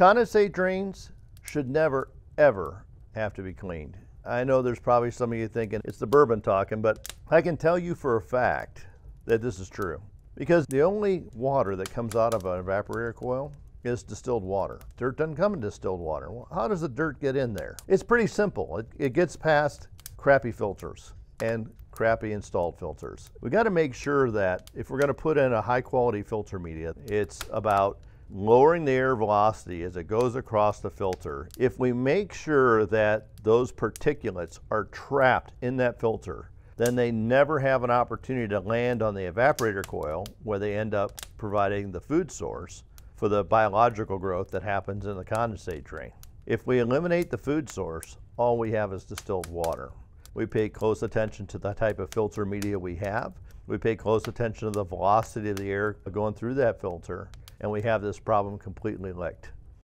Condensate drains should never, ever have to be cleaned. I know there's probably some of you thinking it's the bourbon talking, but I can tell you for a fact that this is true. Because the only water that comes out of an evaporator coil is distilled water. Dirt doesn't come in distilled water. Well, how does the dirt get in there? It's pretty simple. It, it gets past crappy filters and crappy installed filters. We got to make sure that if we're going to put in a high quality filter media, it's about lowering the air velocity as it goes across the filter. If we make sure that those particulates are trapped in that filter, then they never have an opportunity to land on the evaporator coil where they end up providing the food source for the biological growth that happens in the condensate drain. If we eliminate the food source, all we have is distilled water. We pay close attention to the type of filter media we have. We pay close attention to the velocity of the air going through that filter and we have this problem completely licked.